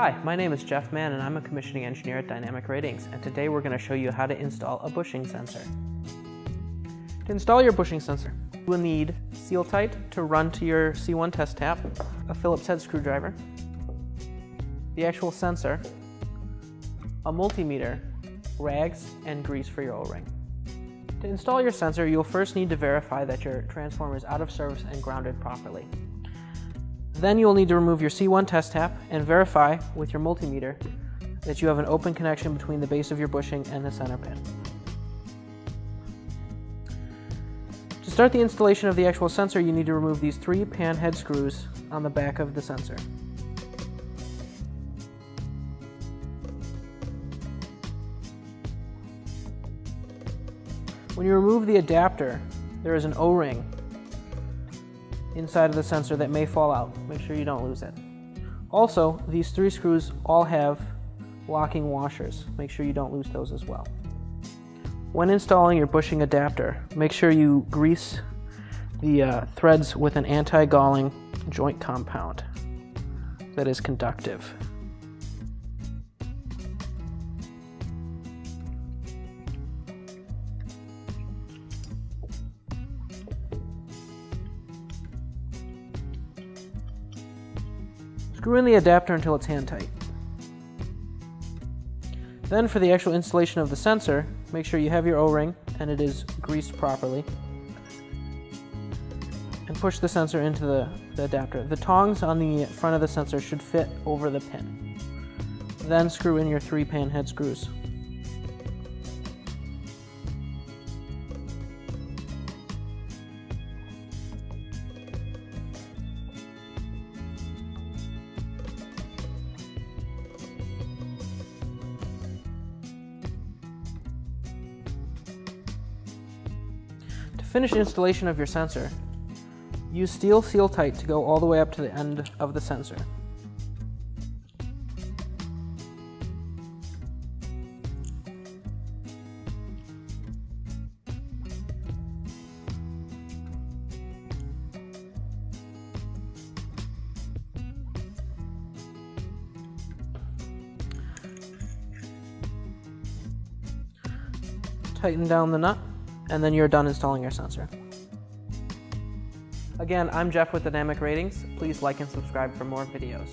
Hi, my name is Jeff Mann and I'm a commissioning engineer at Dynamic Ratings and today we're going to show you how to install a bushing sensor. To install your bushing sensor, you will need Seal-Tight to run to your C1 test tap, a Phillips head screwdriver, the actual sensor, a multimeter, rags, and grease for your O-ring. To install your sensor, you'll first need to verify that your transformer is out of service and grounded properly. Then you'll need to remove your C1 test tap and verify with your multimeter that you have an open connection between the base of your bushing and the center pin. To start the installation of the actual sensor, you need to remove these three pan head screws on the back of the sensor. When you remove the adapter, there is an O-ring inside of the sensor that may fall out. Make sure you don't lose it. Also, these three screws all have locking washers. Make sure you don't lose those as well. When installing your bushing adapter, make sure you grease the uh, threads with an anti-galling joint compound that is conductive. Screw in the adapter until it's hand tight. Then for the actual installation of the sensor, make sure you have your O-ring and it is greased properly. And push the sensor into the, the adapter. The tongs on the front of the sensor should fit over the pin. Then screw in your three pan head screws. Finish installation of your sensor, use steel Seal-Tight to go all the way up to the end of the sensor. Tighten down the nut and then you're done installing your sensor. Again, I'm Jeff with Dynamic Ratings. Please like and subscribe for more videos.